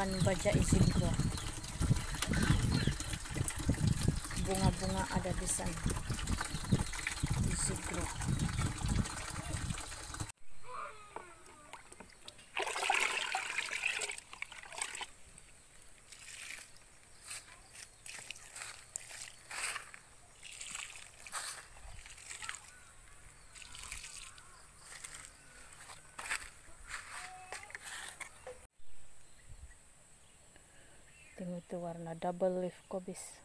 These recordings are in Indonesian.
makan baja isigro. Bunga-bunga ada di sana. Tengok itu warna double leaf kobis.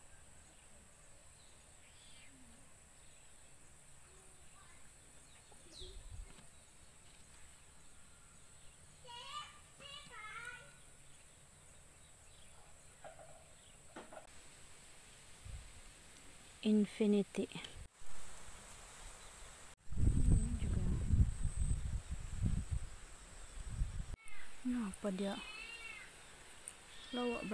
Infinity. Ini. Kenapa dia lawak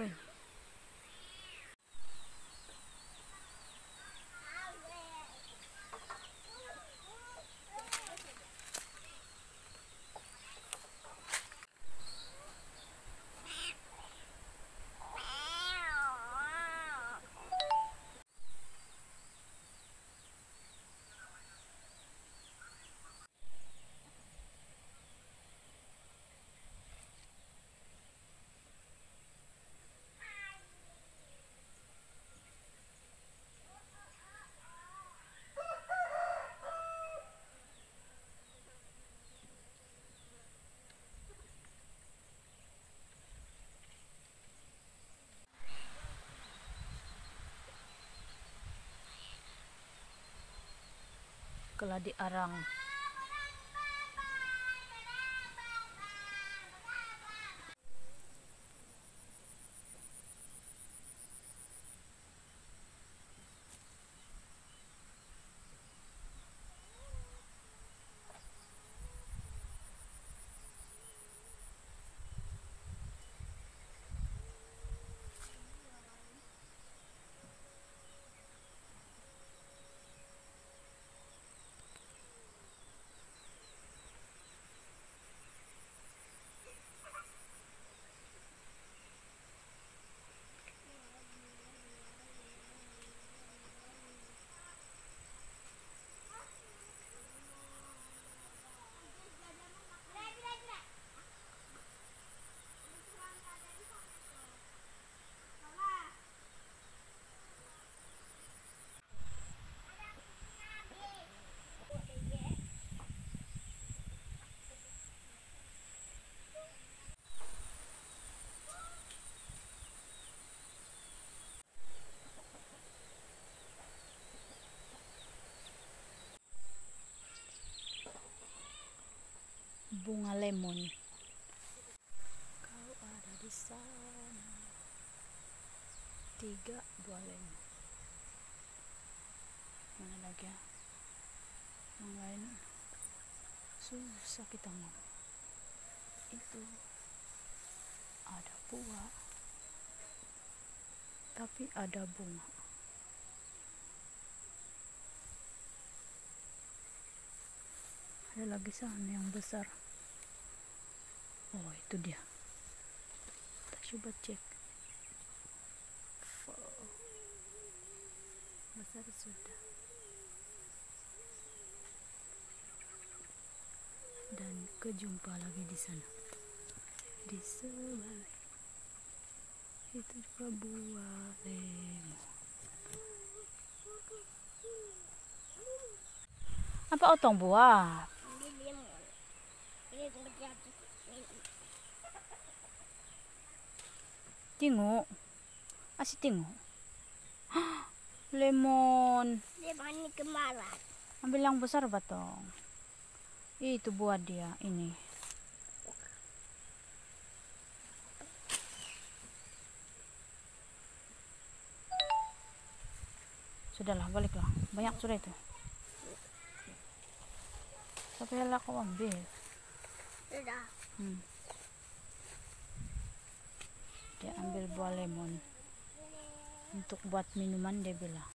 banget? Keladi arang. Bunga lemon. Kau ada di sana. Tiga buah lemon. Mana lagi ya? Yang lain susah kita mau. Itu ada buah. Tapi ada bunga. ada lagi sana yang besar oh itu dia. Kita coba cek. Besar sudah. Dan kejumpa lagi di sana. Di sebalik itu juga buah apa otong buah Tengok. Asyik tengok. Lemon. Lemon ini kemaran. Ambil yang besar batong. Itu buat dia ini. Sudahlah, baliklah. Banyak sudah itu. Tapi lah kau ambil. Sudah. Hmm. Dia ambil buah lemon untuk buat minuman dia bilang.